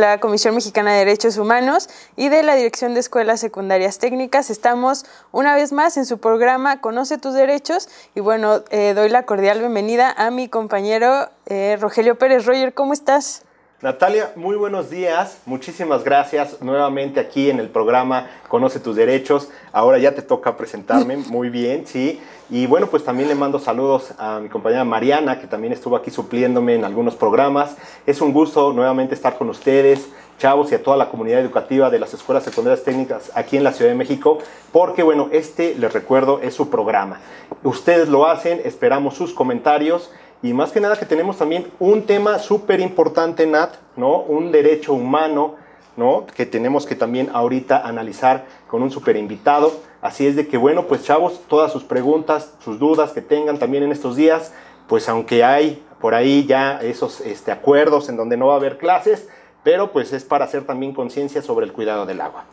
la Comisión Mexicana de Derechos Humanos y de la Dirección de Escuelas Secundarias Técnicas. Estamos una vez más en su programa Conoce tus derechos y bueno, eh, doy la cordial bienvenida a mi compañero eh, Rogelio Pérez. Roger, ¿cómo estás? Natalia, muy buenos días. Muchísimas gracias nuevamente aquí en el programa Conoce tus derechos. Ahora ya te toca presentarme. Muy bien, sí. Y bueno, pues también le mando saludos a mi compañera Mariana, que también estuvo aquí supliéndome en algunos programas. Es un gusto nuevamente estar con ustedes, chavos, y a toda la comunidad educativa de las escuelas secundarias técnicas aquí en la Ciudad de México, porque bueno, este, les recuerdo, es su programa. Ustedes lo hacen, esperamos sus comentarios y más que nada que tenemos también un tema súper importante, Nat, ¿no? Un derecho humano, ¿no? Que tenemos que también ahorita analizar con un súper invitado. Así es de que, bueno, pues chavos, todas sus preguntas, sus dudas que tengan también en estos días, pues aunque hay por ahí ya esos este, acuerdos en donde no va a haber clases, pero pues es para hacer también conciencia sobre el cuidado del agua.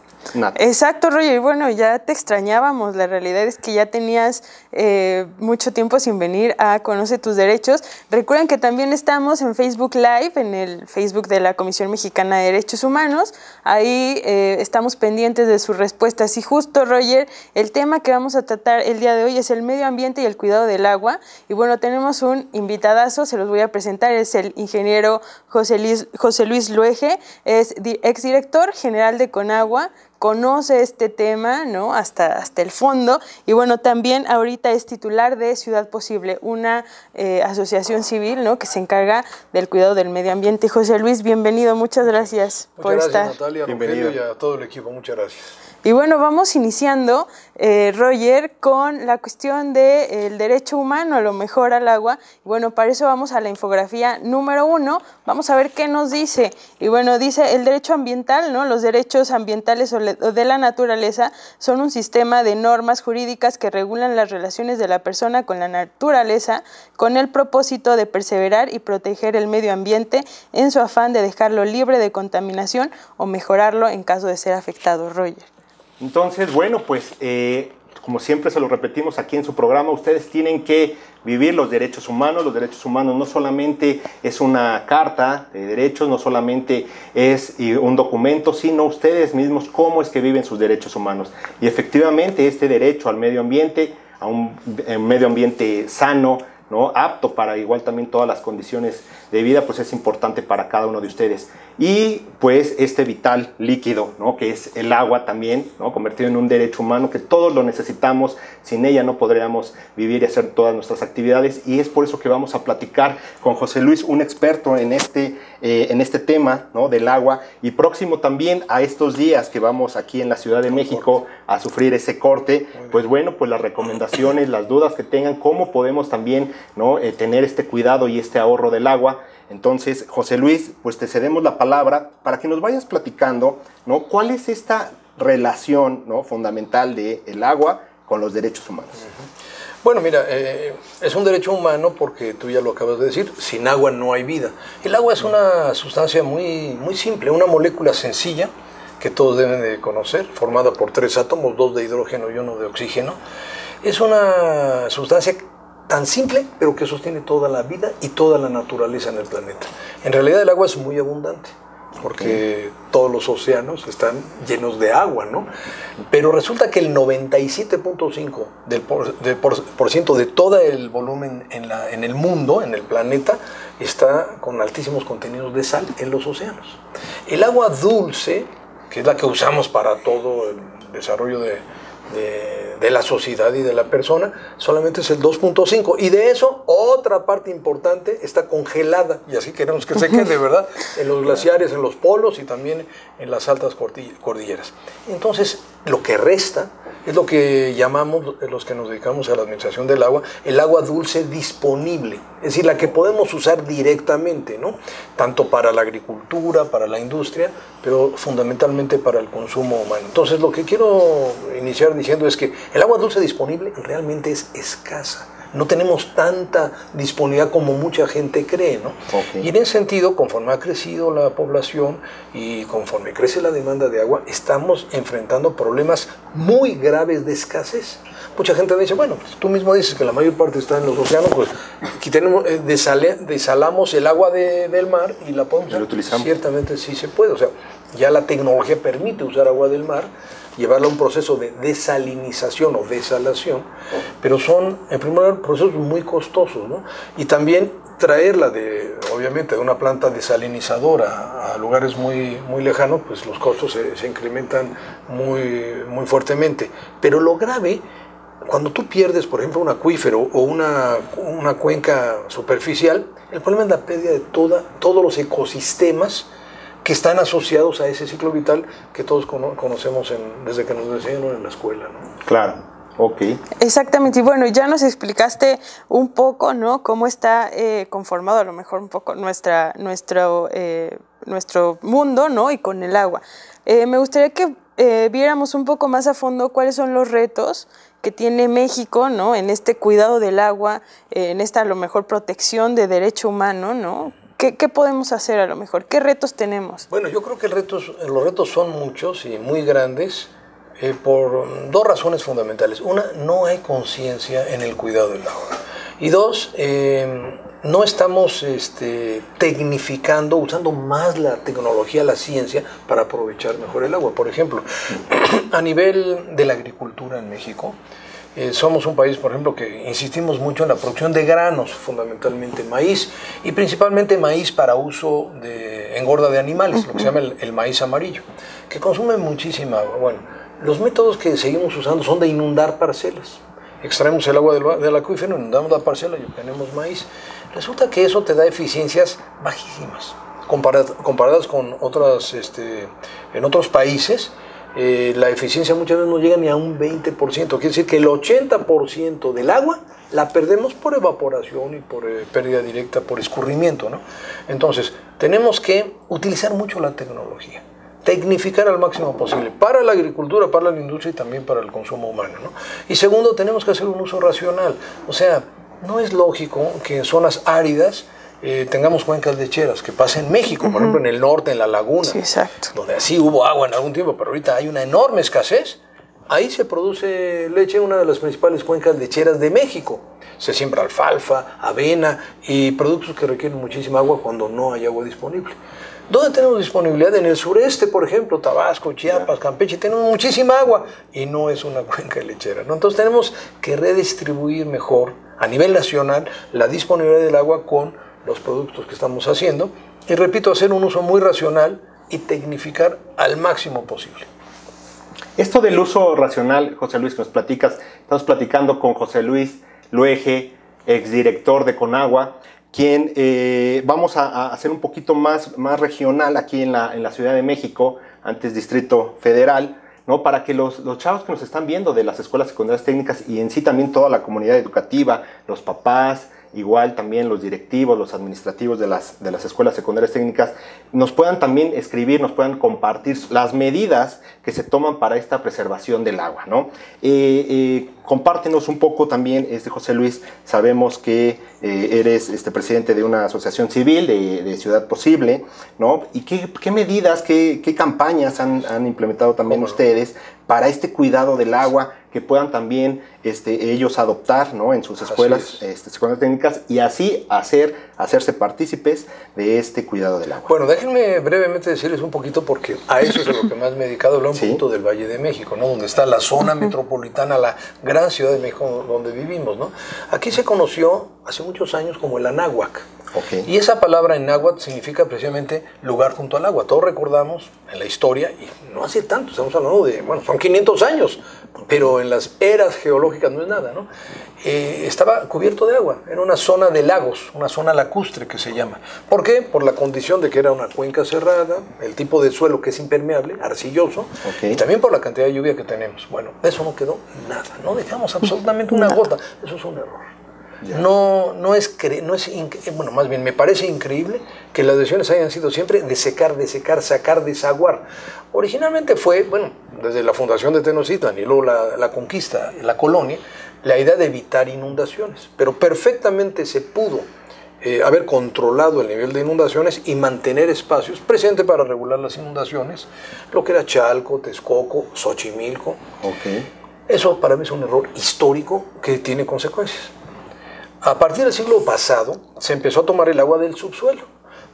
Exacto, Roger. Bueno, ya te extrañábamos. La realidad es que ya tenías eh, mucho tiempo sin venir a Conoce tus Derechos. Recuerden que también estamos en Facebook Live, en el Facebook de la Comisión Mexicana de Derechos Humanos. Ahí eh, estamos pendientes de sus respuestas. Y justo, Roger, el tema que vamos a tratar el día de hoy es el medio ambiente y el cuidado del agua. Y bueno, tenemos un invitadazo, se los voy a presentar. Es el ingeniero José Luis, José Luis Luege, es exdirector general de Conagua conoce este tema, ¿no? Hasta, hasta el fondo. Y bueno, también ahorita es titular de Ciudad Posible, una eh, asociación civil, ¿no? Que se encarga del cuidado del medio ambiente. José Luis, bienvenido, muchas gracias por gracias, estar. Natalia, Rogelio y a todo el equipo, muchas gracias. Y bueno, vamos iniciando, eh, Roger, con la cuestión del derecho humano a lo mejor al agua. Y bueno, para eso vamos a la infografía número uno. Vamos a ver qué nos dice. Y bueno, dice el derecho ambiental, ¿no? Los derechos ambientales o de la naturaleza son un sistema de normas jurídicas que regulan las relaciones de la persona con la naturaleza con el propósito de perseverar y proteger el medio ambiente en su afán de dejarlo libre de contaminación o mejorarlo en caso de ser afectado, Roger. Entonces, bueno, pues eh, como siempre se lo repetimos aquí en su programa, ustedes tienen que vivir los derechos humanos. Los derechos humanos no solamente es una carta de derechos, no solamente es un documento, sino ustedes mismos cómo es que viven sus derechos humanos. Y efectivamente este derecho al medio ambiente, a un medio ambiente sano, ¿no? apto para igual también todas las condiciones de vida, pues es importante para cada uno de ustedes. Y pues este vital líquido, ¿no? que es el agua también, ¿no? convertido en un derecho humano, que todos lo necesitamos, sin ella no podríamos vivir y hacer todas nuestras actividades. Y es por eso que vamos a platicar con José Luis, un experto en este, eh, en este tema ¿no? del agua, y próximo también a estos días que vamos aquí en la Ciudad de México a sufrir ese corte, pues bueno, pues las recomendaciones, las dudas que tengan, cómo podemos también ¿no? Eh, tener este cuidado y este ahorro del agua. Entonces, José Luis, pues te cedemos la palabra para que nos vayas platicando, ¿no? ¿Cuál es esta relación ¿no? fundamental del el agua con los derechos humanos? Bueno, mira, eh, es un derecho humano porque tú ya lo acabas de decir, sin agua no hay vida. El agua es una sustancia muy, muy simple, una molécula sencilla que todos deben de conocer, formada por tres átomos, dos de hidrógeno y uno de oxígeno. Es una sustancia tan simple, pero que sostiene toda la vida y toda la naturaleza en el planeta. En realidad el agua es muy abundante, porque todos los océanos están llenos de agua, ¿no? Pero resulta que el 97.5% del por, ciento de todo el volumen en, la, en el mundo, en el planeta, está con altísimos contenidos de sal en los océanos. El agua dulce, que es la que usamos para todo el desarrollo de, de, la sociedad y de la persona, solamente es el 2.5. Y de eso, otra parte importante está congelada, y así queremos que se quede, ¿verdad? En los glaciares, en los polos y también en las altas cordilleras. Entonces, lo que resta es lo que llamamos, los que nos dedicamos a la administración del agua, el agua dulce disponible, es decir, la que podemos usar directamente, ¿no? Tanto para la agricultura, para la industria, pero fundamentalmente para el consumo humano. Entonces, lo que quiero iniciar diciendo es que el agua dulce disponible realmente es escasa No tenemos tanta disponibilidad como mucha gente cree, ¿no? Y en ese sentido, conforme ha crecido la población y conforme crece la demanda de agua, estamos enfrentando problemas muy graves de escasez. Mucha gente dice, bueno, pues tú mismo dices que la mayor parte está en los océanos, pues aquí tenemos, eh, desalamos el agua del mar y la podemos utilizamos. Ciertamente sí se puede, o sea, ya la tecnología permite usar agua del mar, llevarla a un proceso de desalinización o desalación, pero son, en primer lugar, procesos muy costosos, ¿no? Y también traerla de, obviamente, de una planta desalinizadora a lugares muy, muy lejanos, pues los costos se, incrementan muy, muy fuertemente. Pero lo grave cuando tú pierdes, por ejemplo, un acuífero o una, una cuenca superficial, el problema es la pérdida de toda, todos los ecosistemas que están asociados a ese ciclo vital que todos conocemos desde que nos enseñaron en la escuela. ¿no? Claro. Ok. Exactamente. Y bueno, ya nos explicaste un poco, ¿no? Cómo está eh, conformado a lo mejor un poco nuestra, nuestro, eh, nuestro mundo, ¿no? Y con el agua. Eh, me gustaría que viéramos un poco más a fondo cuáles son los retos que tiene México, ¿no? En este cuidado del agua, en esta a lo mejor protección de derecho humano, ¿no? ¿Qué, podemos hacer a lo mejor? ¿Qué retos tenemos? Bueno, yo creo que los retos son muchos y muy grandes eh, por dos razones fundamentales. Una, no hay conciencia en el cuidado del agua. Y dos, eh, no estamos este, tecnificando, usando más la tecnología, la ciencia, para aprovechar mejor el agua. Por ejemplo, a nivel de la agricultura en México, eh, somos un país, por ejemplo, que insistimos mucho en la producción de granos, fundamentalmente maíz, y principalmente maíz para uso de engorda de animales, lo que se llama el, maíz amarillo, que consume muchísima agua. Bueno, los métodos que seguimos usando son de inundar parcelas. Extraemos el agua del, del acuífero, inundamos la parcela y obtenemos maíz. Resulta que eso te da eficiencias bajísimas, comparadas, con otras, este, en otros países. Eh, la eficiencia muchas veces no llega ni a un 20%. Quiere decir que el 80% del agua la perdemos por evaporación y por eh, pérdida directa, por escurrimiento. ¿no? Entonces, tenemos que utilizar mucho la tecnología, tecnificar al máximo posible para la agricultura, para la industria y también para el consumo humano. ¿no? Y segundo, tenemos que hacer un uso racional. O sea, no es lógico que en zonas áridas eh, tengamos cuencas lecheras, que pasa en México, por ejemplo en el norte, en la laguna, donde así hubo agua en algún tiempo, pero ahorita hay una enorme escasez. Ahí se produce leche, una de las principales cuencas lecheras de México. Se siembra alfalfa, avena y productos que requieren muchísima agua cuando no hay agua disponible. ¿Dónde tenemos disponibilidad? En el sureste, por ejemplo, Tabasco, Chiapas, Campeche, tenemos muchísima agua y no es una cuenca lechera. ¿no? Entonces tenemos que redistribuir mejor a nivel nacional la disponibilidad del agua con los productos que estamos haciendo y repito, hacer un uso muy racional y tecnificar al máximo posible. Esto del uso racional, José Luis, que nos platicas, estamos platicando con José Luis Luege, exdirector de Conagua, quien eh, vamos a, hacer un poquito más, más regional aquí en la, en la Ciudad de México, antes Distrito Federal, ¿no? para que los, los, chavos que nos están viendo de las escuelas secundarias técnicas y en sí también toda la comunidad educativa, los papás, igual también los directivos, los administrativos de las, de las escuelas secundarias técnicas, nos puedan también escribir, nos puedan compartir las medidas que se toman para esta preservación del agua. ¿no? Eh, eh, compártenos un poco también, este José Luis, sabemos que eh, eres este, presidente de una asociación civil de, Ciudad Posible, ¿no? ¿Y qué, qué medidas, qué, qué, campañas han, han implementado también ustedes para este cuidado del agua que puedan también este, ellos adoptar ¿no? en sus escuelas, este, escuelas técnicas y así hacer, hacerse partícipes de este cuidado del agua. Bueno, déjenme brevemente decirles un poquito porque a eso es a lo que más me he dedicado, hablar un poquito del Valle de México, ¿no? donde está la zona metropolitana, la gran ciudad de México donde vivimos. ¿no? Aquí se conoció hace muchos años como el Anáhuac. Y esa palabra en náhuatl significa precisamente lugar junto al agua. Todos recordamos en la historia, y no hace tanto, estamos hablando de, bueno, son 500 años, pero en las eras geológicas no es nada, ¿no? Eh, estaba cubierto de agua, era una zona de lagos, una zona lacustre que se llama. ¿Por qué? Por la condición de que era una cuenca cerrada, el tipo de suelo que es impermeable, arcilloso, y también por la cantidad de lluvia que tenemos. Bueno, de eso no quedó nada, no dejamos absolutamente una gota, eso es un error. No, no es, no es bueno, más bien me parece increíble que las decisiones hayan sido siempre de secar, de secar, sacar, desaguar. Originalmente fue, bueno, desde la fundación de Tenochtitlan y luego la, la conquista, la colonia, la idea de evitar inundaciones, pero perfectamente se pudo eh, haber controlado el nivel de inundaciones y mantener espacios presentes para regular las inundaciones, lo que era Chalco, Texcoco, Xochimilco. Eso para mí es un error histórico que tiene consecuencias. A partir del siglo pasado se empezó a tomar el agua del subsuelo.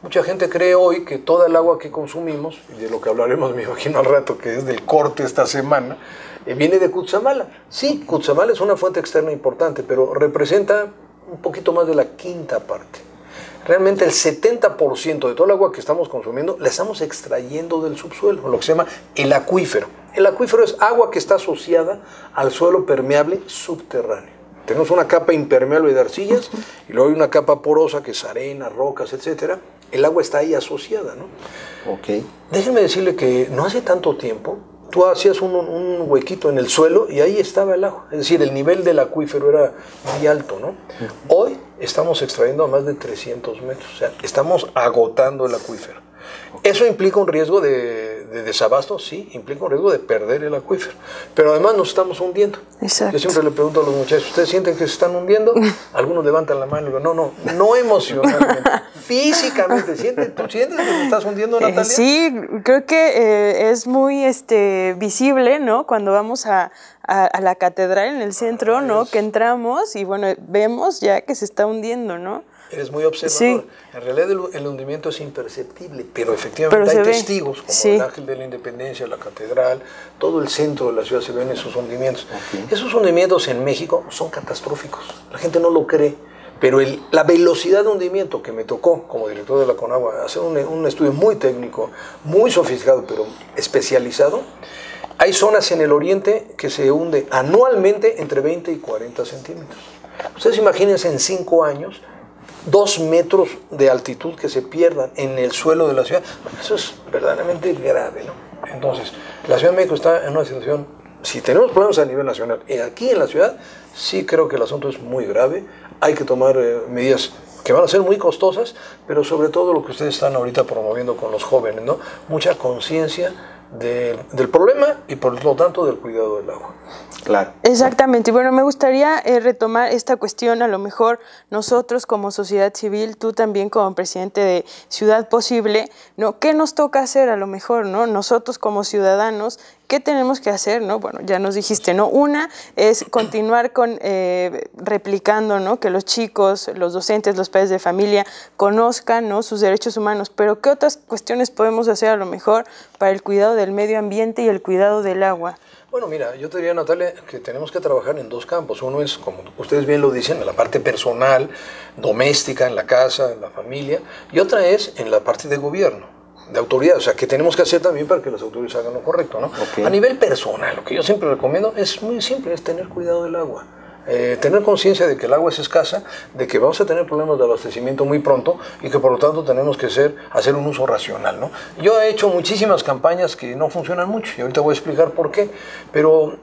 Mucha gente cree hoy que toda el agua que consumimos, y de lo que hablaremos me imagino al rato, que es del corte esta semana, eh, viene de Cutzamala. Sí, Cutzamala es una fuente externa importante, pero representa un poquito más de la quinta parte. Realmente el 70% de todo el agua que estamos consumiendo la estamos extrayendo del subsuelo, lo que se llama el acuífero. El acuífero es agua que está asociada al suelo permeable subterráneo. Tenemos una capa impermeable de arcillas y luego hay una capa porosa que es arena, rocas, etc. El agua está ahí asociada, ¿no? Ok. Déjenme decirle que no hace tanto tiempo tú hacías un, un, huequito en el suelo y ahí estaba el agua. Es decir, el nivel del acuífero era muy alto, ¿no? Hoy estamos extrayendo a más de 300 metros, o sea, estamos agotando el acuífero. ¿Eso implica un riesgo de, desabasto? Sí, implica un riesgo de perder el acuífero. Pero además nos estamos hundiendo. Yo siempre le pregunto a los muchachos, ¿ustedes sienten que se están hundiendo? Algunos levantan la mano y digo, no, no, no emocionalmente, físicamente. ¿Tú sientes que te estás hundiendo, eh, Natalia? sí, creo que eh, es muy este, visible, ¿no? Cuando vamos a, la catedral en el centro, ¿no? Que entramos y, bueno, vemos ya que se está hundiendo, ¿no? Eres muy observador. En realidad el, hundimiento es imperceptible, pero efectivamente hay testigos, como el Ángel de la Independencia, la catedral, todo el centro de la ciudad se ven esos hundimientos. Esos hundimientos en México son catastróficos. La gente no lo cree. Pero la velocidad de hundimiento que me tocó como director de la Conagua, hacer un, un estudio muy técnico, muy sofisticado, pero especializado, hay zonas en el oriente que se hunde anualmente entre 20 y 40 centímetros. Ustedes imagínense en cinco años dos metros de altitud que se pierdan en el suelo de la ciudad, eso es verdaderamente grave. ¿no? Entonces, la Ciudad de México está en una situación, si tenemos problemas a nivel nacional, y aquí en la ciudad, sí creo que el asunto es muy grave, hay que tomar eh, medidas que van a ser muy costosas, pero sobre todo lo que ustedes están ahorita promoviendo con los jóvenes, ¿no? Mucha conciencia del problema y por lo tanto del cuidado del agua. Claro. Exactamente. Y bueno, me gustaría eh, retomar esta cuestión, a lo mejor nosotros como sociedad civil, tú también como presidente de Ciudad Posible, ¿no? ¿Qué nos toca hacer a lo mejor, ¿no? Nosotros como ciudadanos, ¿qué tenemos que hacer, ¿no? Bueno, ya nos dijiste, ¿no? Una es continuar con eh, replicando, ¿no? Que los chicos, los docentes, los padres de familia conozcan, ¿no? Sus derechos humanos, pero ¿qué otras cuestiones podemos hacer a lo mejor para el cuidado del medio ambiente y el cuidado del agua? Bueno, mira, yo te diría, Natalia, que tenemos que trabajar en dos campos. Uno es, como ustedes bien lo dicen, en la parte personal, doméstica, en la casa, en la familia, y otra es en la parte de gobierno, de autoridad. O sea, que tenemos que hacer también para que las autoridades hagan lo correcto, ¿no? A nivel personal, lo que yo siempre recomiendo es muy simple, es tener cuidado del agua. Eh, tener conciencia de que el agua es escasa, de que vamos a tener problemas de abastecimiento muy pronto y que por lo tanto tenemos que ser, hacer un uso racional. ¿no? Yo he hecho muchísimas campañas que no funcionan mucho y ahorita voy a explicar por qué, pero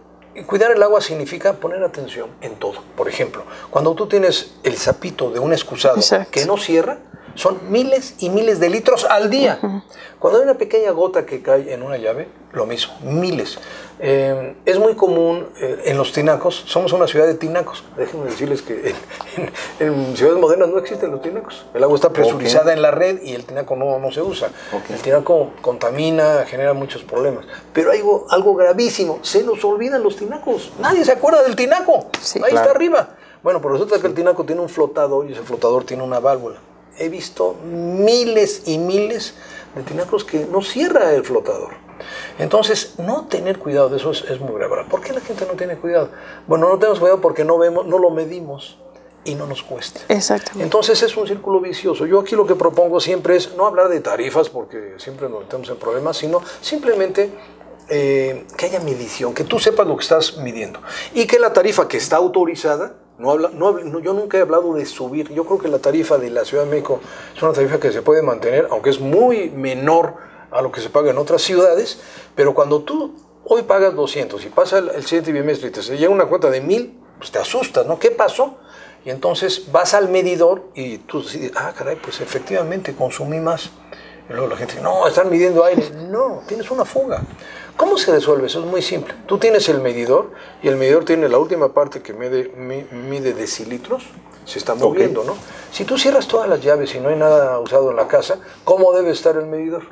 cuidar el agua significa poner atención en todo. Por ejemplo, cuando tú tienes el zapito de un excusado que no cierra, son miles y miles de litros al día. Cuando hay una pequeña gota que cae en una llave, lo mismo, miles. Eh, es muy común eh, en los tinacos, somos una ciudad de tinacos. Déjenme decirles que en, ciudades modernas no existen los tinacos. El agua está presurizada en la red y el tinaco no, no se usa. El tinaco contamina, genera muchos problemas. Pero hay algo, algo gravísimo, se nos olvidan los tinacos. Nadie se acuerda del tinaco. Ahí está arriba. Bueno, pero resulta que el tinaco tiene un flotador y ese flotador tiene una válvula. He visto miles y miles de tinacos que no cierra el flotador. Entonces, no tener cuidado de eso es, muy grave. ¿Por qué la gente no tiene cuidado? Bueno, no tenemos cuidado porque no vemos, no lo medimos y no nos cuesta. Exactamente. Entonces es un círculo vicioso. Yo aquí lo que propongo siempre es no hablar de tarifas porque siempre nos metemos en problemas, sino simplemente eh, que haya medición, que tú sepas lo que estás midiendo y que la tarifa que está autorizada no habla, no, yo nunca he hablado de subir. Yo creo que la tarifa de la Ciudad de México es una tarifa que se puede mantener, aunque es muy menor a lo que se paga en otras ciudades. Pero cuando tú hoy pagas 200 y pasa el, siguiente bimestre y te llega una cuenta de 1000, pues te asustas, ¿no? ¿Qué pasó? Y entonces vas al medidor y tú dices, ah, caray, pues efectivamente consumí más. Y luego la gente dice, no, están midiendo aire. No, tienes una fuga. ¿Cómo se resuelve? Eso es muy simple. Tú tienes el medidor y el medidor tiene la última parte que mide, mide decilitros. Se está moviendo, ¿no? Si tú cierras todas las llaves y no hay nada usado en la casa, ¿cómo debe estar el medidor?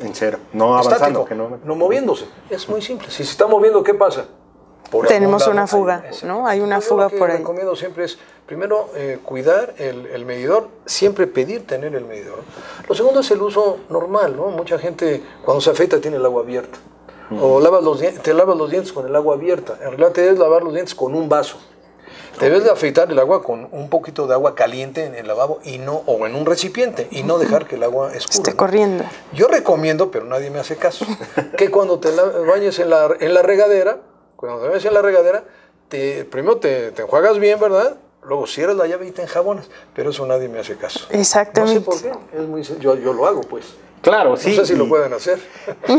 En cero, no avanzando. no... no moviéndose. Es muy simple. Si se está moviendo, ¿qué pasa? Tenemos una fuga, ¿no? Hay una fuga por ahí. Lo que recomiendo siempre es, primero, eh, cuidar el, medidor, siempre pedir tener el medidor. Lo segundo es el uso normal, ¿no? Mucha gente cuando se afeita tiene el agua abierta. O lavas los, te lavas los dientes con el agua abierta. En realidad te debes lavar los dientes con un vaso. Debes de afeitar el agua con un poquito de agua caliente en el lavabo y no o en un recipiente y no dejar que el agua escurra. Esté corriendo. Yo recomiendo, pero nadie me hace caso, que cuando te bañes en la, en la regadera, cuando te bañes en la regadera, te, primero te, te enjuagas bien, ¿verdad? Luego cierras la llave y te enjabonas, pero eso nadie me hace caso. Exactamente. No sé por qué, es muy, yo, yo lo hago pues. Claro, sí. No sé si lo pueden hacer.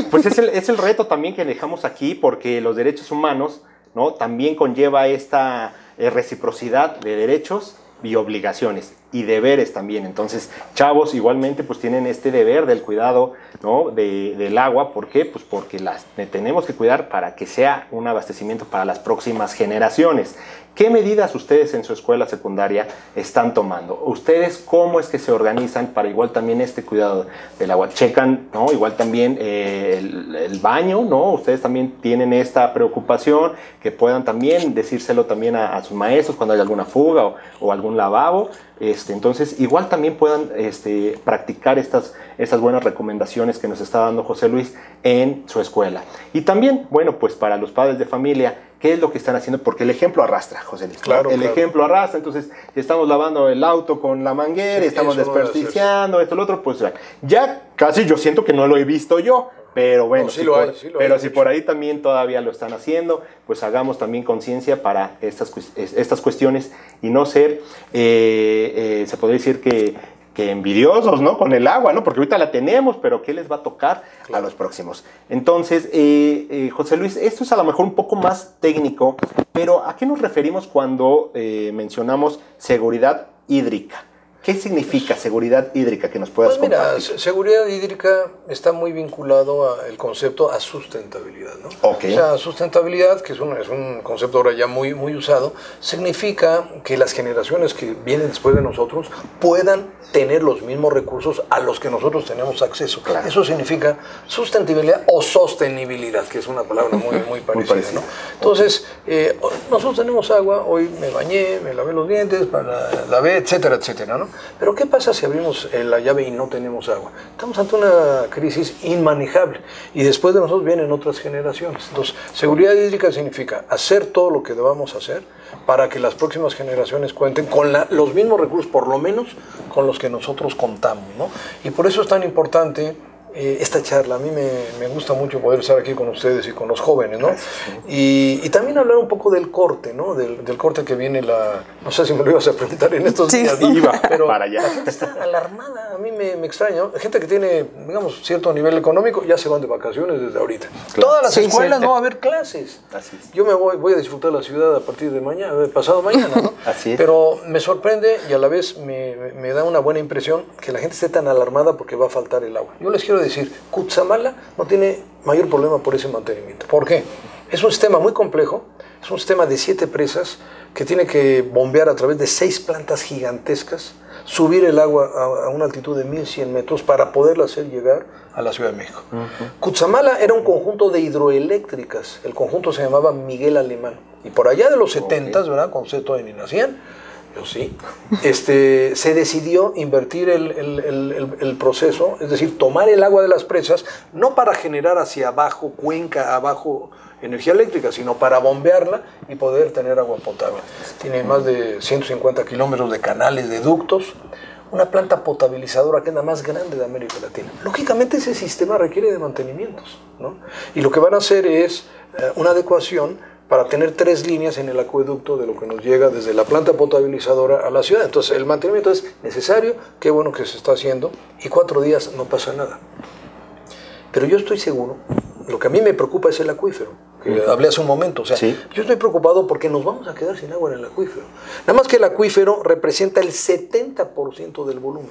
Pues es el, es el reto también que dejamos aquí, porque los derechos humanos ¿no? también conlleva esta eh, reciprocidad de derechos y obligaciones y deberes también. Entonces, chavos igualmente pues tienen este deber del cuidado ¿no? de, del agua. ¿Por qué? Pues porque las tenemos que cuidar para que sea un abastecimiento para las próximas generaciones. ¿Qué medidas ustedes en su escuela secundaria están tomando? ¿Ustedes cómo es que se organizan para igual también este cuidado del agua? ¿Checan, no? Igual también eh, el, baño, ¿no? Ustedes también tienen esta preocupación, que puedan también decírselo también a, sus maestros cuando hay alguna fuga o, o algún lavabo. Este, entonces, igual también puedan este, practicar estas, estas buenas recomendaciones que nos está dando José Luis en su escuela. Y también, bueno, pues para los padres de familia, ¿qué es lo que están haciendo? Porque el ejemplo arrastra, José Luis. Claro, el ejemplo arrastra, entonces estamos lavando el auto con la manguera, estamos desperdiciando, esto, lo otro, pues ya casi yo siento que no lo he visto yo. Pero bueno, si por, pero si por ahí también todavía lo están haciendo, pues hagamos también conciencia para estas, estas cuestiones y no ser, eh, eh, se podría decir que, que, envidiosos, ¿no? Con el agua, ¿no? Porque ahorita la tenemos, pero ¿qué les va a tocar a los próximos? Entonces, eh, José Luis, esto es a lo mejor un poco más técnico, pero ¿a qué nos referimos cuando mencionamos seguridad hídrica? ¿Qué significa seguridad hídrica que nos puedas pues mira, seguridad hídrica está muy vinculado al concepto a sustentabilidad, ¿no? Okay. O sea, sustentabilidad, que es un, es un concepto ahora ya muy, muy usado, significa que las generaciones que vienen después de nosotros puedan tener los mismos recursos a los que nosotros tenemos acceso. Claro. Eso significa sustentabilidad o sostenibilidad, que es una palabra muy, muy parecida, ¿no? Entonces, eh, nosotros tenemos agua, hoy me bañé, me lavé los dientes, para, lavé, etcétera, etcétera, ¿no? Pero ¿qué pasa si abrimos eh, la llave y no tenemos agua? Estamos ante una crisis inmanejable y después de nosotros vienen otras generaciones. Entonces, seguridad hídrica significa hacer todo lo que debamos hacer para que las próximas generaciones cuenten con los mismos recursos, por lo menos con los que nosotros contamos. ¿no? Y por eso es tan importante eh, esta charla. A mí me, gusta mucho poder estar aquí con ustedes y con los jóvenes, ¿no? Y, también hablar un poco del corte, ¿no? Del, corte que viene la... No sé si me lo ibas a preguntar en estos días, pero para allá. la gente está alarmada, a mí me, extraña. Gente que tiene, digamos, cierto nivel económico, ya se van de vacaciones desde ahorita. Todas las escuelas no va a haber clases. Así es. Yo me voy, voy a disfrutar la ciudad a partir de mañana, pasado mañana, ¿no? Así es. Pero me sorprende y a la vez me, me da una buena impresión que la gente esté tan alarmada porque va a faltar el agua. Yo les quiero decir, Cutzamala no tiene mayor problema por ese mantenimiento. ¿Por qué? Es un sistema muy complejo, es un sistema de siete presas que tiene que bombear a través de seis plantas gigantescas, subir el agua a, una altitud de 1100 metros para poderla hacer llegar a la Ciudad de México. Cutzamala era un conjunto de hidroeléctricas, el conjunto se llamaba Miguel Alemán. Y por allá de los 70, ¿verdad? Cuando ustedes todavía ni nacían, yo sí, este, se decidió invertir el, proceso, es decir, tomar el agua de las presas, no para generar hacia abajo, cuenca abajo, energía eléctrica, sino para bombearla y poder tener agua potable. Tiene más de 150 kilómetros de canales, de ductos, una planta potabilizadora que es la más grande de América Latina. Lógicamente ese sistema requiere de mantenimientos, ¿no? Y lo que van a hacer es eh, una adecuación para tener tres líneas en el acueducto de lo que nos llega desde la planta potabilizadora a la ciudad. Entonces el mantenimiento es necesario, qué bueno que se está haciendo, y cuatro días no pasa nada. Pero yo estoy seguro, lo que a mí me preocupa es el acuífero, que hablé hace un momento. O sea, yo estoy preocupado porque nos vamos a quedar sin agua en el acuífero. Nada más que el acuífero representa el 70% del volumen.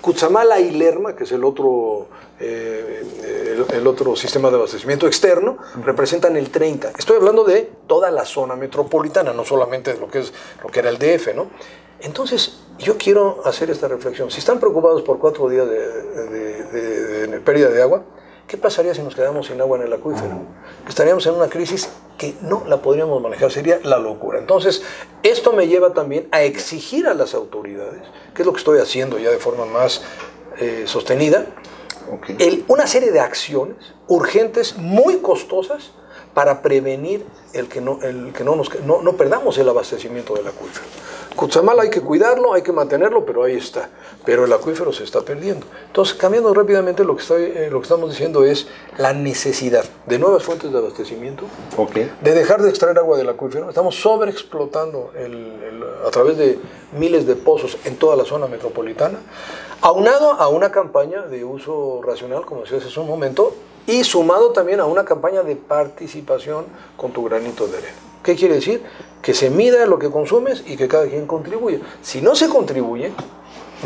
Cutzamala y Lerma, que es el otro, eh, el, otro sistema de abastecimiento externo, representan el 30. Estoy hablando de toda la zona metropolitana, no solamente de lo que, es, lo que era el DF, ¿no? Entonces, yo quiero hacer esta reflexión. Si están preocupados por cuatro días de pérdida de agua, ¿Qué pasaría si nos quedamos sin agua en el acuífero? Estaríamos en una crisis que no la podríamos manejar, sería la locura. Entonces, esto me lleva también a exigir a las autoridades, que es lo que estoy haciendo ya de forma más eh, sostenida, una serie de acciones urgentes, muy costosas, para prevenir el que no, el que no, nos, no, no perdamos el abastecimiento del acuífero. Cutzamala hay que cuidarlo, hay que mantenerlo, pero ahí está. Pero el acuífero se está perdiendo. Entonces, cambiando rápidamente, lo que, estoy, eh, lo que estamos diciendo es la necesidad de nuevas fuentes de abastecimiento, de dejar de extraer agua del acuífero. Estamos sobreexplotando a través de miles de pozos en toda la zona metropolitana, aunado a una campaña de uso racional, como decía hace un momento, y sumado también a una campaña de participación con tu granito de arena. ¿Qué quiere decir? Que se mida lo que consumes y que cada quien contribuye. Si no se contribuye,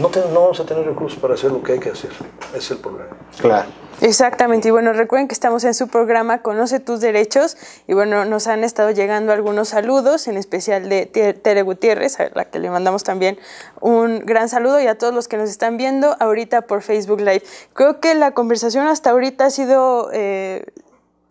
no, no, vamos a tener recursos para hacer lo que hay que hacer. Es el problema. Claro. Exactamente, y bueno, recuerden que estamos en su programa Conoce tus derechos y bueno, nos han estado llegando algunos saludos, en especial de Tere Gutiérrez, a la que le mandamos también un gran saludo y a todos los que nos están viendo ahorita por Facebook Live. Creo que la conversación hasta ahorita ha sido... Eh,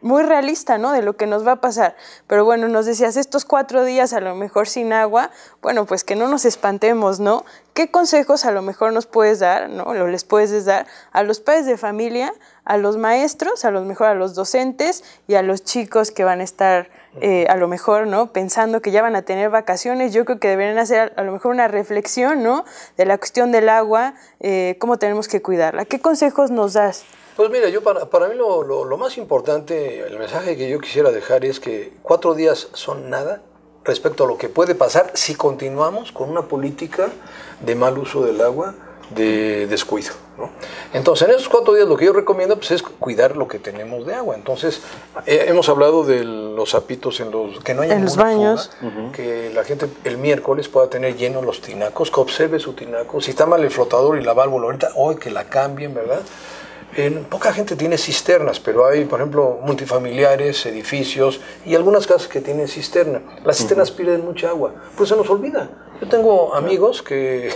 muy realista, ¿no? De lo que nos va a pasar. Pero bueno, nos decías, estos cuatro días a lo mejor sin agua, bueno, pues que no nos espantemos, ¿no? ¿Qué consejos a lo mejor nos puedes dar, ¿no? Lo les puedes dar a los padres de familia, a los maestros, a lo mejor a los docentes y a los chicos que van a estar eh, a lo mejor, ¿no? Pensando que ya van a tener vacaciones, yo creo que deberían hacer a lo mejor una reflexión, ¿no? De la cuestión del agua, eh, cómo tenemos que cuidarla. ¿Qué consejos nos das? Pues mira, yo para, mí lo, lo, más importante, el mensaje que yo quisiera dejar es que cuatro días son nada respecto a lo que puede pasar si continuamos con una política de mal uso del agua, de descuido. ¿No? Entonces, en esos cuatro días lo que yo recomiendo pues, es cuidar lo que tenemos de agua. Entonces, eh, hemos hablado de los zapitos en los que no haya en los baños, que la gente el miércoles pueda tener llenos los tinacos, que observe su tinaco. Si está mal el flotador y la válvula ahorita, hoy que la cambien, ¿verdad? En, poca gente tiene cisternas, pero hay, por ejemplo, multifamiliares, edificios y algunas casas que tienen cisterna. Las cisternas pierden mucha agua, pues se nos olvida. Yo tengo amigos que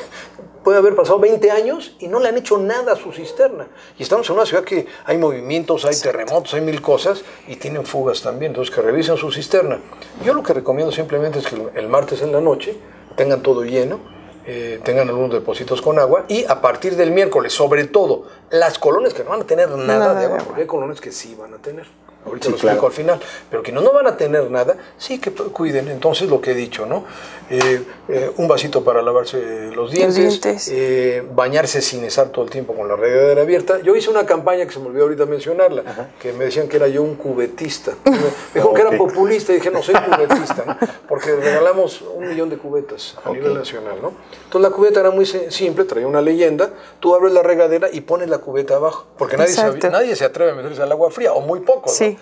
puede haber pasado 20 años y no le han hecho nada a su cisterna. Y estamos en una ciudad que hay movimientos, hay terremotos, hay mil cosas y tienen fugas también, entonces que revisen su cisterna. Yo lo que recomiendo simplemente es que el martes en la noche tengan todo lleno eh, tengan algunos depósitos con agua y a partir del miércoles, sobre todo, las colonias que no van a tener nada, de agua, porque hay colonias que sí van a tener. Ahorita lo explico al final. Pero que no, no van a tener nada, sí que cuiden. Entonces, lo que he dicho, ¿no? Eh, eh, un vasito para lavarse los dientes, eh, bañarse sin estar todo el tiempo con la regadera abierta. Yo hice una campaña que se me olvidó ahorita mencionarla, que me decían que era yo un cubetista. Me dijo que era populista y dije, no, soy cubetista, ¿no? porque regalamos un millón de cubetas a nivel nacional. ¿no? Entonces, la cubeta era muy simple, traía una leyenda. Tú abres la regadera y pones la cubeta abajo, porque nadie, se, nadie se atreve a meterse al agua fría, o muy poco. ¿no?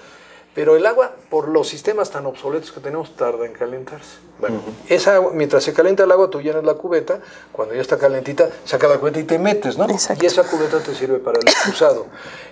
Pero el agua, por los sistemas tan obsoletos que tenemos, tarda en calentarse. Bueno, esa agua, mientras se calienta el agua, tú llenas la cubeta, cuando ya está calentita, saca la cubeta y te metes, ¿no? Y esa cubeta te sirve para el usado.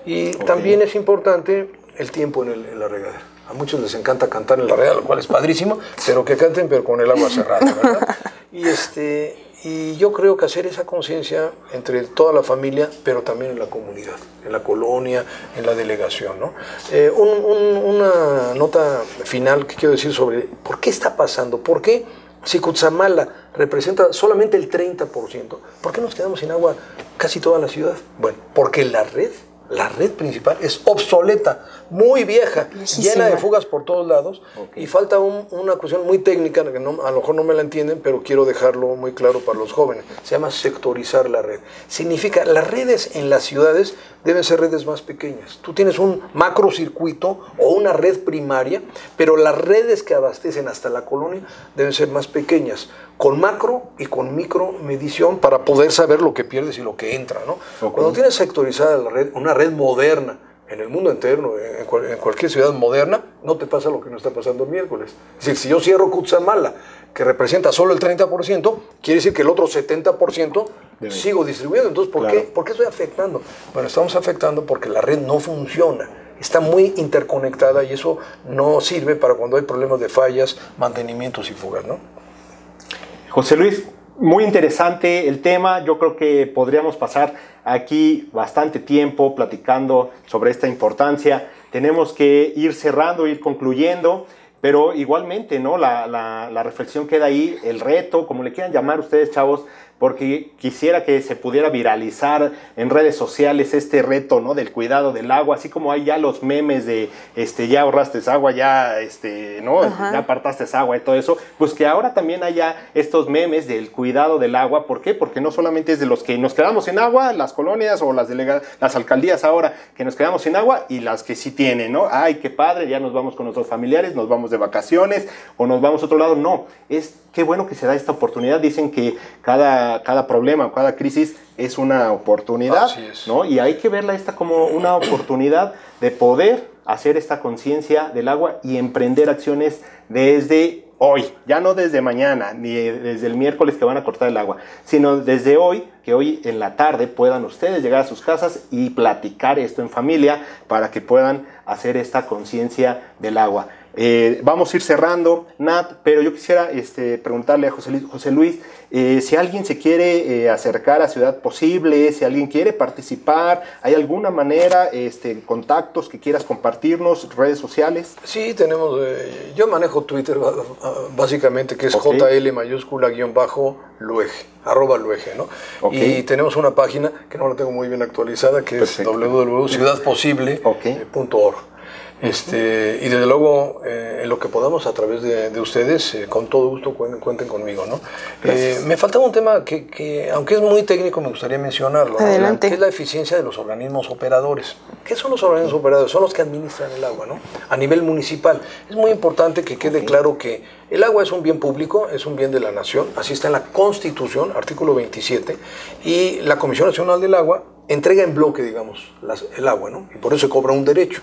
Y también es importante el tiempo en, en la regadera. A muchos les encanta cantar en la regadera, lo cual es padrísimo, pero que canten pero con el agua cerrada, ¿verdad? Y este, y yo creo que hacer esa conciencia entre toda la familia, pero también en la comunidad, en la colonia, en la delegación. ¿no? Eh, una nota final que quiero decir sobre por qué está pasando, por qué si Cutzamala representa solamente el 30%, ¿por qué nos quedamos sin agua casi toda la ciudad? Bueno, porque la red la red principal es obsoleta, muy vieja, llena de fugas por todos lados y falta una cuestión muy técnica que no, a lo mejor no me la entienden, pero quiero dejarlo muy claro para los jóvenes. Se llama sectorizar la red. Significa, las redes en las ciudades deben ser redes más pequeñas. Tú tienes un macrocircuito o una red primaria, pero las redes que abastecen hasta la colonia deben ser más pequeñas, con macro y con micro medición para poder saber lo que pierdes y lo que entra. ¿no? Cuando tienes sectorizada la red, una red moderna, en el mundo entero, en, cualquier ciudad moderna, no te pasa lo que nos está pasando el miércoles. Es decir, si yo cierro Cutzamala, que representa solo el 30%, quiere decir que el otro 70% sigo distribuyendo. Entonces, ¿por, qué, ¿por qué estoy afectando? Bueno, estamos afectando porque la red no funciona está muy interconectada y eso no sirve para cuando hay problemas de fallas, mantenimientos y fugas, ¿no? José Luis, muy interesante el tema. Yo creo que podríamos pasar aquí bastante tiempo platicando sobre esta importancia. Tenemos que ir cerrando, ir concluyendo. Pero igualmente, ¿no? La, la, la reflexión queda ahí, el reto, como le quieran llamar ustedes, chavos, porque quisiera que se pudiera viralizar en redes sociales este reto, ¿no? Del cuidado del agua, así como hay ya los memes de, este, ya ahorraste agua, ya, este, ¿no? Ya apartaste agua y todo eso, pues que ahora también haya estos memes del cuidado del agua, ¿por qué? Porque no solamente es de los que nos quedamos sin agua, las colonias o las, las alcaldías ahora que nos quedamos sin agua y las que sí tienen, ¿no? Ay, qué padre, ya nos vamos con nuestros familiares, nos vamos de vacaciones o nos vamos a otro lado, no, es qué bueno que se da esta oportunidad, dicen que cada cada, problema, cada crisis es una oportunidad, ¿no? Y hay que verla esta como una oportunidad de poder hacer esta conciencia del agua y emprender acciones desde hoy, ya no desde mañana, ni desde el miércoles que van a cortar el agua, sino desde hoy, que hoy en la tarde puedan ustedes llegar a sus casas y platicar esto en familia para que puedan hacer esta conciencia del agua. Eh, vamos a ir cerrando, Nat, pero yo quisiera este, preguntarle a José Luis, José Luis eh, si alguien se quiere eh, acercar a Ciudad Posible, si alguien quiere participar, ¿hay alguna manera, este, contactos que quieras compartirnos, redes sociales? Sí, tenemos, yo manejo Twitter básicamente, que es JL mayúscula guion bajo Luege, arroba Luege, ¿no? Y tenemos una página que no la tengo muy bien actualizada, que es www.ciudadposible.org. Este, y desde luego, eh, en lo que podamos a través de, ustedes, eh, con todo gusto cuenten, conmigo. ¿no? Eh, me faltaba un tema que, aunque es muy técnico, me gustaría mencionarlo. Adelante. Que es la eficiencia de los organismos operadores. ¿Qué son los organismos operadores? Son los que administran el agua, ¿no? A nivel municipal. Es muy importante que quede claro que el agua es un bien público, es un bien de la nación, así está en la Constitución, artículo 27, y la Comisión Nacional del Agua entrega en bloque, digamos, el agua, ¿no? Y por eso se cobra un derecho.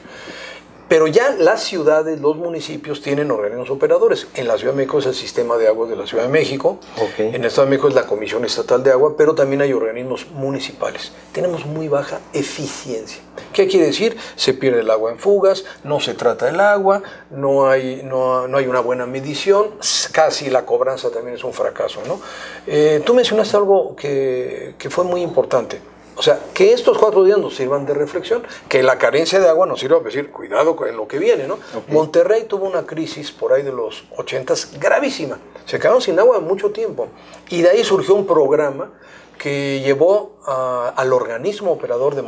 Pero ya las ciudades, los municipios tienen organismos operadores. En la Ciudad de México es el Sistema de Aguas de la Ciudad de México. En el Estado de México es la Comisión Estatal de Agua, pero también hay organismos municipales. Tenemos muy baja eficiencia. ¿Qué quiere decir? Se pierde el agua en fugas, no se trata el agua, no hay, no, no hay una buena medición, casi la cobranza también es un fracaso. ¿no? Eh, tú mencionaste algo que, que fue muy importante o sea, que estos cuatro días nos sirvan de reflexión, que la carencia de agua nos sirva para decir, cuidado con lo que viene, ¿no? Monterrey tuvo una crisis por ahí de los 80 gravísima. Se quedaron sin agua mucho tiempo. Y de ahí surgió un programa que llevó al organismo operador de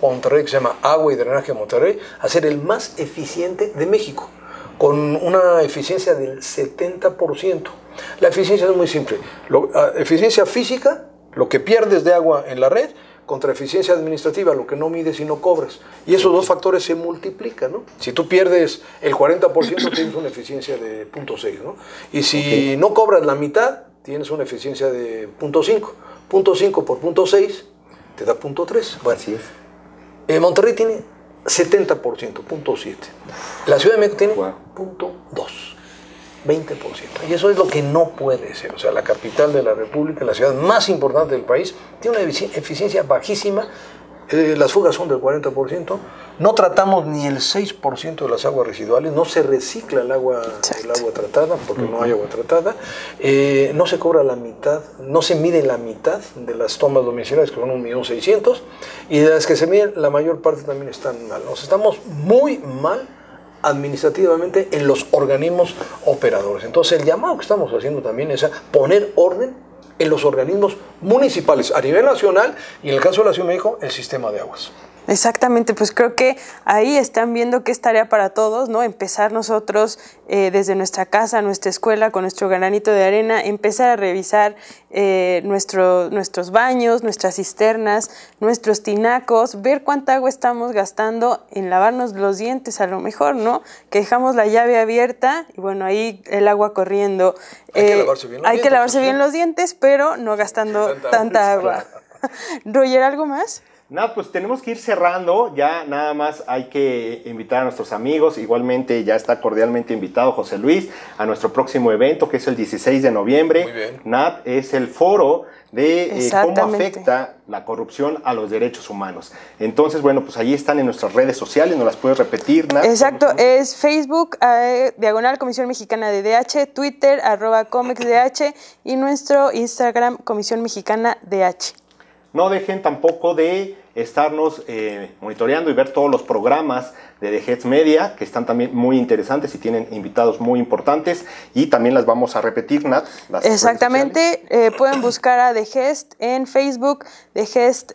Monterrey, que se llama Agua y Drenaje Monterrey, a ser el más eficiente de México, con una eficiencia del 70%. La eficiencia es muy simple. Ah, eficiencia física, lo que pierdes de agua en la red, contra eficiencia administrativa, lo que no mides y no cobras. Y esos dos factores se multiplican, ¿no? Si tú pierdes el 40%, tienes una eficiencia de 0.6, ¿no? Y si no cobras la mitad, tienes una eficiencia de 0.5. 0.5 por 0.6 te da 0.3. Bueno, Así es. Eh, Monterrey tiene 70%, 0.7. La Ciudad de México tiene 0.2. 20%. Y eso es lo que no puede ser. O sea, la capital de la República, la ciudad más importante del país, tiene una eficiencia bajísima. Eh, las fugas son del 40%. No tratamos ni el 6% de las aguas residuales. No se recicla el agua, el agua tratada porque no hay agua tratada. Eh, no se cobra la mitad, no se mide la mitad de las tomas domiciliarias, que son 1.600.000. Y de las que se miden, la mayor parte también están mal. Nos estamos muy mal administrativamente en los organismos operadores. Entonces el llamado que estamos haciendo también es a poner orden en los organismos municipales a nivel nacional y en el caso de la Ciudad de México el sistema de aguas. Exactamente, pues creo que ahí están viendo que es tarea para todos, ¿no? Empezar nosotros eh, desde nuestra casa, nuestra escuela, con nuestro granito de arena, empezar a revisar eh, nuestros baños, nuestras cisternas, nuestros tinacos, ver cuánta agua estamos gastando en lavarnos los dientes a lo mejor, ¿no? Que dejamos la llave abierta y bueno, ahí el agua corriendo. Hay que eh, lavarse bien los Hay que lavarse bien los dientes, pero no gastando tanta, agua. Roger, ¿algo más? Nada, pues tenemos que ir cerrando. Ya nada más hay que invitar a nuestros amigos. Igualmente ya está cordialmente invitado José Luis a nuestro próximo evento que es el 16 de noviembre. Muy bien. NAT es el foro de eh, cómo afecta la corrupción a los derechos humanos. Entonces, bueno, pues ahí están en nuestras redes sociales, nos las puedes repetir, Nat. Exacto, es Facebook, eh, Diagonal Comisión Mexicana de DH, Twitter, arroba ComexDH y nuestro Instagram, Comisión Mexicana DH. No dejen tampoco de estarnos eh, monitoreando y ver todos los programas de The Heads Media, que están también muy interesantes y tienen invitados muy importantes. Y también las vamos a repetir, Nat. las. Exactamente, eh, pueden buscar a The Gest en Facebook, The Gest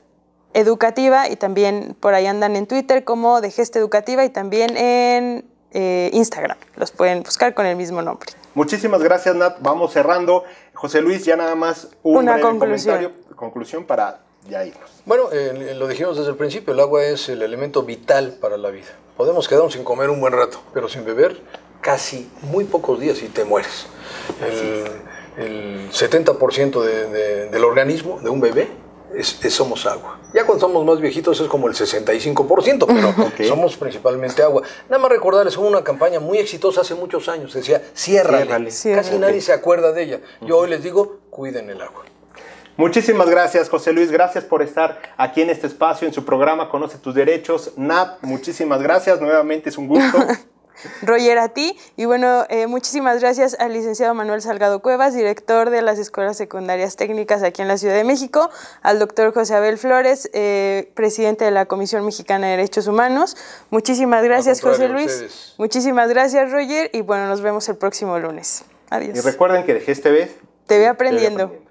Educativa y también por ahí andan en Twitter como The Gest Educativa y también en eh, Instagram. Los pueden buscar con el mismo nombre. Muchísimas gracias, Nat. Vamos cerrando. José Luis, ya nada más un Una conclusión. comentario, conclusión para ya irnos. Bueno, eh, lo dijimos desde el principio, el agua es el elemento vital para la vida. Podemos quedarnos sin comer un buen rato, pero sin beber casi muy pocos días y te mueres. El, el 70% de- de- del organismo de un bebé es, es- somos agua. Ya cuando somos más viejitos es como el 65%, pero Ok. somos principalmente agua. Nada más recordarles, hubo una campaña muy exitosa hace muchos años, decía, ciérrale. Ciérrale. Ciérrale. Casi nadie se acuerda de ella. Yo hoy les digo, cuiden el agua. Muchísimas gracias, José Luis. Gracias por estar aquí en este espacio, en su programa Conoce tus Derechos. Nat, muchísimas gracias. Nuevamente es un gusto. Roger, a ti. Y bueno, eh, muchísimas gracias al licenciado Manuel Salgado Cuevas, director de las Escuelas Secundarias Técnicas aquí en la Ciudad de México, al doctor José Abel Flores, eh, presidente de la Comisión Mexicana de Derechos Humanos. Muchísimas gracias, José Luis. ustedes. Muchísimas gracias, Roger. Y bueno, nos vemos el próximo lunes. y Adiós. recuerden que dejé este vez. Te ve aprendiendo.